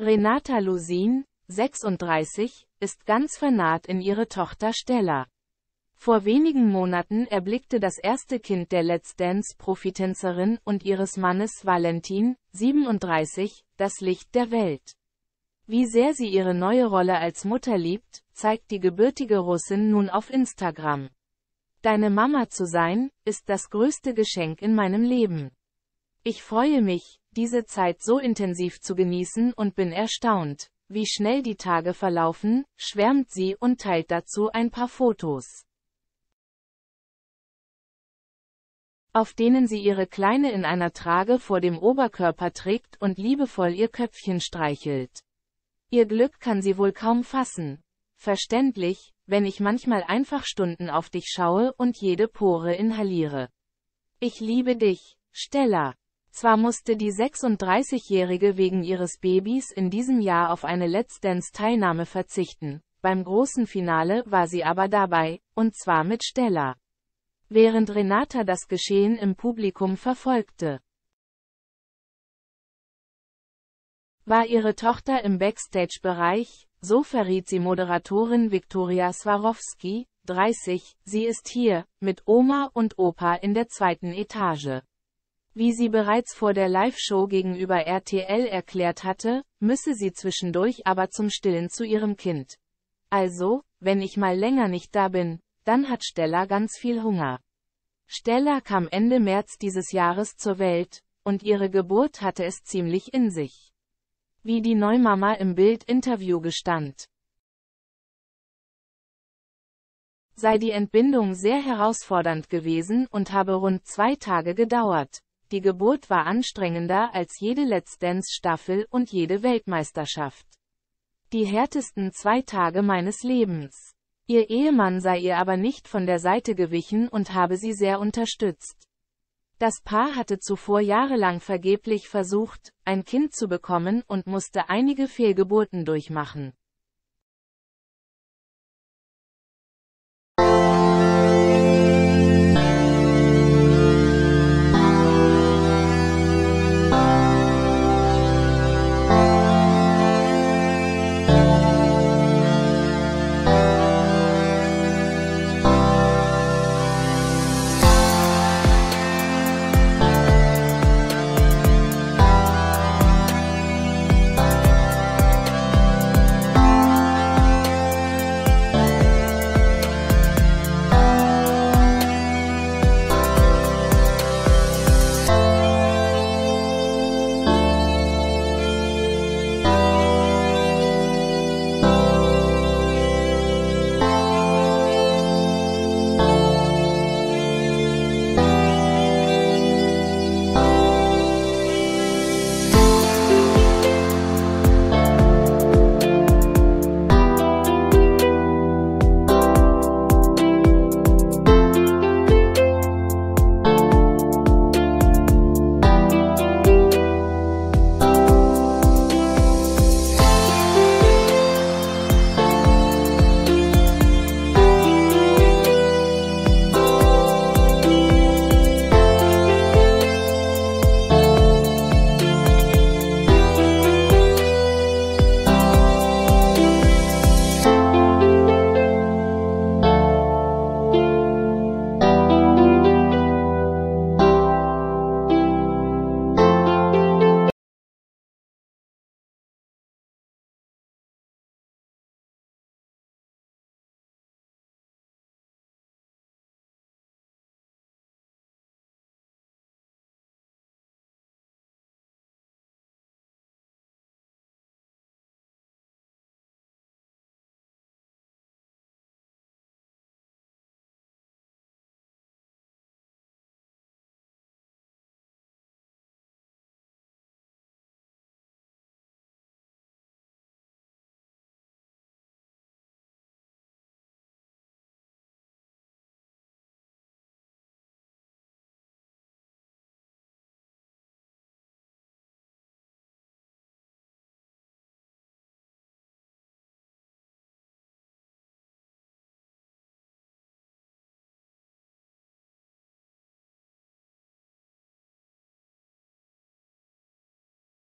Renata Lusin, 36, ist ganz vernarrt in ihre Tochter Stella. Vor wenigen Monaten erblickte das erste Kind der Let's Dance-Profitänzerin und ihres Mannes Valentin, 37, das Licht der Welt. Wie sehr sie ihre neue Rolle als Mutter liebt, zeigt die gebürtige Russin nun auf Instagram. Deine Mama zu sein, ist das größte Geschenk in meinem Leben. Ich freue mich, diese Zeit so intensiv zu genießen und bin erstaunt, wie schnell die Tage verlaufen, schwärmt sie und teilt dazu ein paar Fotos. auf denen sie ihre Kleine in einer Trage vor dem Oberkörper trägt und liebevoll ihr Köpfchen streichelt. Ihr Glück kann sie wohl kaum fassen. Verständlich, wenn ich manchmal einfach Stunden auf dich schaue und jede Pore inhaliere. Ich liebe dich, Stella. Zwar musste die 36-Jährige wegen ihres Babys in diesem Jahr auf eine Let's Dance-Teilnahme verzichten, beim großen Finale war sie aber dabei, und zwar mit Stella. Während Renata das Geschehen im Publikum verfolgte, war ihre Tochter im Backstage-Bereich, so verriet sie Moderatorin Viktoria Swarovski, 30, sie ist hier, mit Oma und Opa in der zweiten Etage. Wie sie bereits vor der Live-Show gegenüber RTL erklärt hatte, müsse sie zwischendurch aber zum Stillen zu ihrem Kind. Also, wenn ich mal länger nicht da bin, dann hat Stella ganz viel Hunger. Stella kam Ende März dieses Jahres zur Welt, und ihre Geburt hatte es ziemlich in sich. Wie die Neumama im Bild-Interview gestand. sei die Entbindung sehr herausfordernd gewesen und habe rund zwei Tage gedauert. Die Geburt war anstrengender als jede Let's Dance Staffel und jede Weltmeisterschaft. Die härtesten zwei Tage meines Lebens. Ihr Ehemann sei ihr aber nicht von der Seite gewichen und habe sie sehr unterstützt. Das Paar hatte zuvor jahrelang vergeblich versucht, ein Kind zu bekommen und musste einige Fehlgeburten durchmachen.